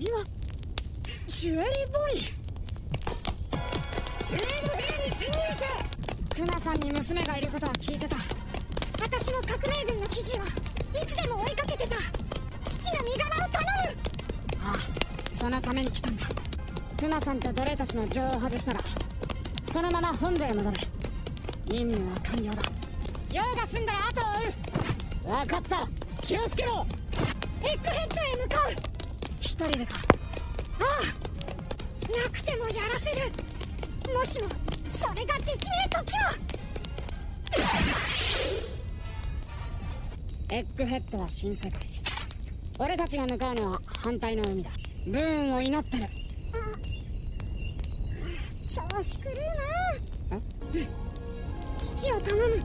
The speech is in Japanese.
ジュエリーボーイ司令の部屋に侵入者クマさんに娘がいることは聞いてた。私の革命軍の記事はいつでも追いかけてた。父の身柄を頼むああそのために来たんだクマさんと奴隷た。ちの情を外したらそのまま本部へ戻る任務は完了だ。用が済んだ。ら後を追う分かった。気をつけろ。一人でか。ああ。なくてもやらせる。もしもそれができねえ時は。エッグヘッドは新世界。俺たちが向かうのは反対の海だ。ブーンを祈ってる。調子狂うな。父を頼む